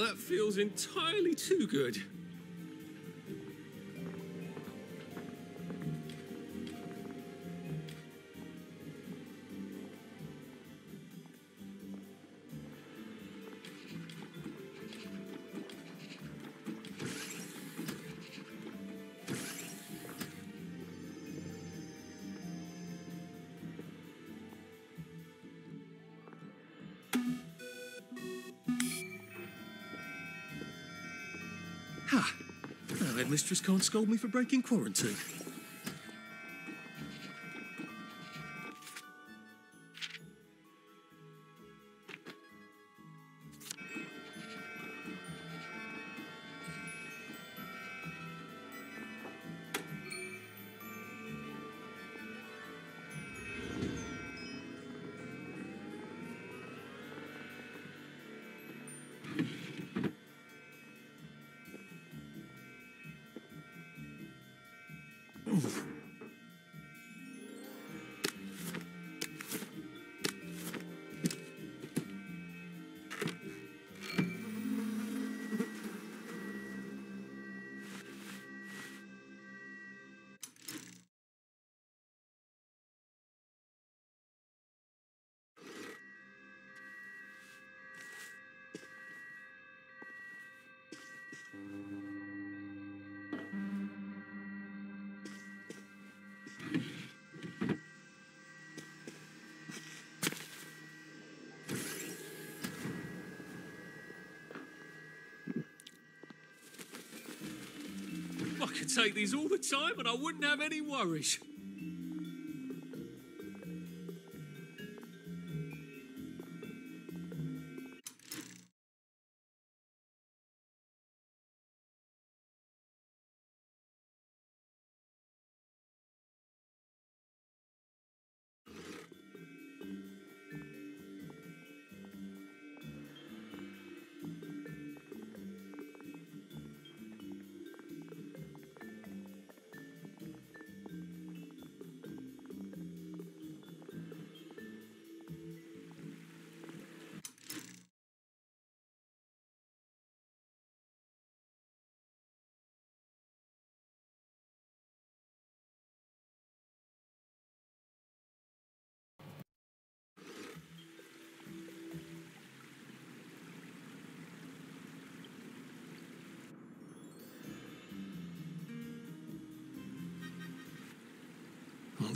that feels entirely too good. Ha! Now headmistress can't scold me for breaking quarantine. I could take these all the time and I wouldn't have any worries.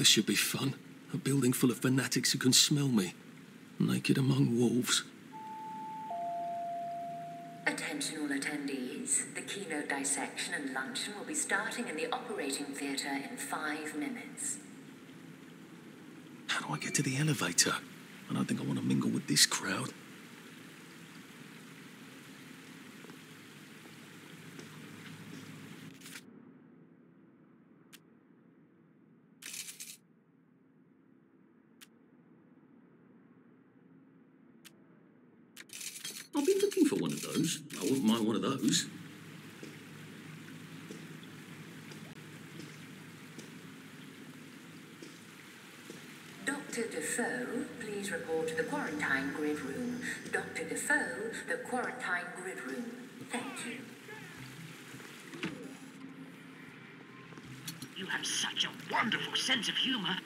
This should be fun. A building full of fanatics who can smell me. Naked among wolves. Attention all attendees. The keynote dissection and luncheon will be starting in the operating theatre in five minutes. How do I get to the elevator? I don't think I want to mingle with this crowd. I'll been looking for one of those. I wouldn't mind one of those. Dr. Defoe, please report to the quarantine grid room. Dr. Defoe, the quarantine grid room. Thank you. You have such a wonderful sense of humor.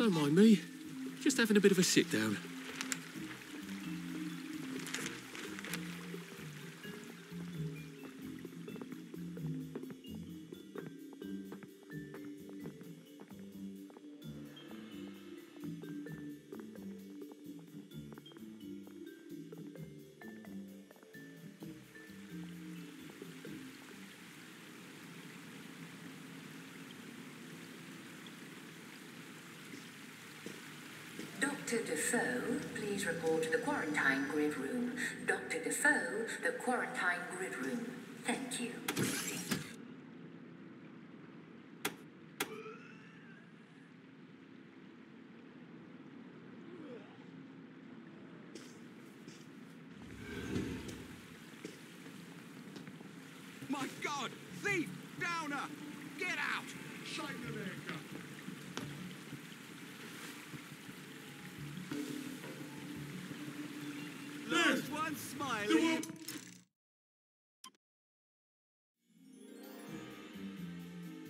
Don't mind me. Just having a bit of a sit down. Dr. Defoe, please report to the quarantine grid room. Dr. Defoe, the quarantine grid room. Thank you. My God! Thief! Downer! Get out! Shake the